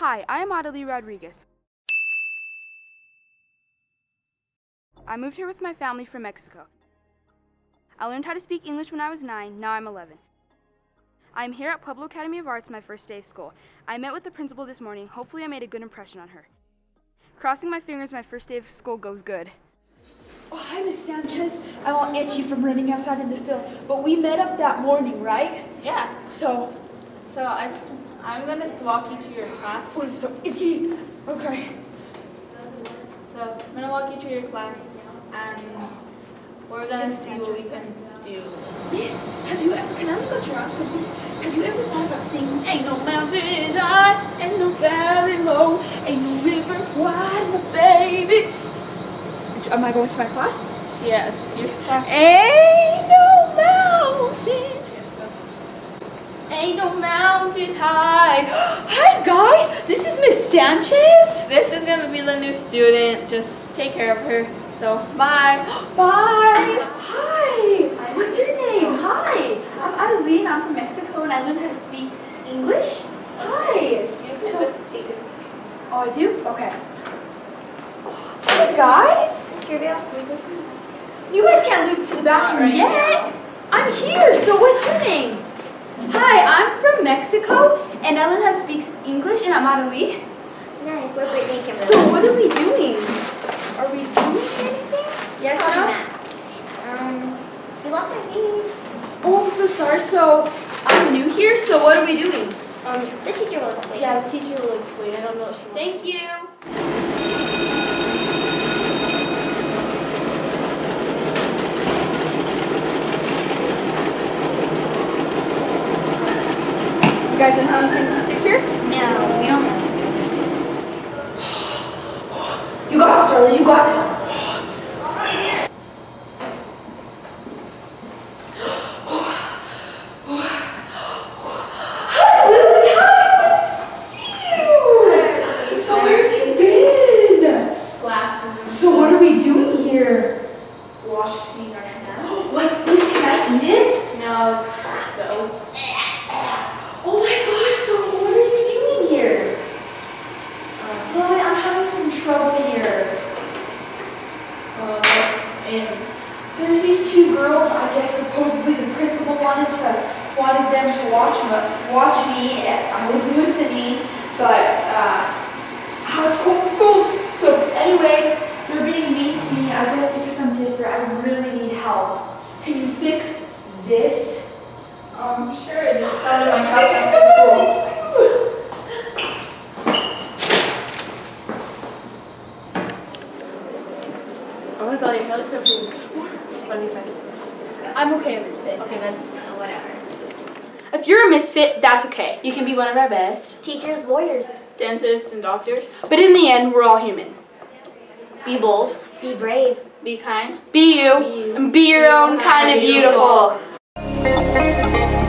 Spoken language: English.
Hi, I am Adelie Rodriguez. I moved here with my family from Mexico. I learned how to speak English when I was nine, now I'm 11. I'm here at Pueblo Academy of Arts my first day of school. I met with the principal this morning. Hopefully I made a good impression on her. Crossing my fingers my first day of school goes good. Oh, hi, Miss Sanchez. I'm all itchy from running outside in the field, but we met up that morning, right? Yeah. So, So I just, I'm gonna walk you to your class. oh, it's so itchy. Okay. So I'm gonna walk you to your class, and we're gonna see what we can do. Miss, have you ever, can I look at your answer, miss? Have you ever thought about singing, Ain't no mountain high, ain't no valley low, ain't no river wide, my baby? Am I going to my class? Yes, your class. Ain't no ain't no mountain high. Hi, guys, this is Miss Sanchez. This is gonna be the new student. Just take care of her. So bye. Bye. Hi. What's your name? Hi. I'm Adeline. I'm from Mexico and I learned how to speak English. Hi. You can just take a seat. Oh, I do? Okay. Hey, guys. You guys can't leave to the bathroom right yet. I'm here. So what's your names? Hi, I'm from Mexico and I learned how to speak English and I'm Adeline. Nice. Brittany and Kimberly. So what are we doing? Are we doing anything? yes, Anna? Um, you lost my. Oh, I'm so sorry. So I'm new here. So what are we doing? Um, the teacher will explain. Yeah, the teacher will explain. I don't know what she wants. Thank you. Guys know how to finish this picture? No, we don't. You got this, Charlie. You got this. Hi, Lily. Hi, so nice to see you. So where have you been? So what are we doing here? washing our hands. What's this? Can I eat it? No, it's so. Oh my gosh, so what are you doing here? Lily, I'm having some trouble here. Uh, and There's these two girls, I guess supposedly the principal wanted to wanted them to watch me, watch me. I was new city, but uh, I was cold in school. So anyway, they're being mean to me, I guess because I'm different. I really need help. Can you fix this? um, sure, I just come to my house Thank you so school. much. Thank you. Oh my god, that looks so pretty. Funny face. I'm okay, a misfit. Okay, then whatever. If you're a misfit, that's okay. you can be one of our best Teachers, lawyers. dentists and doctors. But in the end, we're all human. Be bold. Be brave. Be kind. Be you, Be you. and be your own kind of beautiful. beautiful.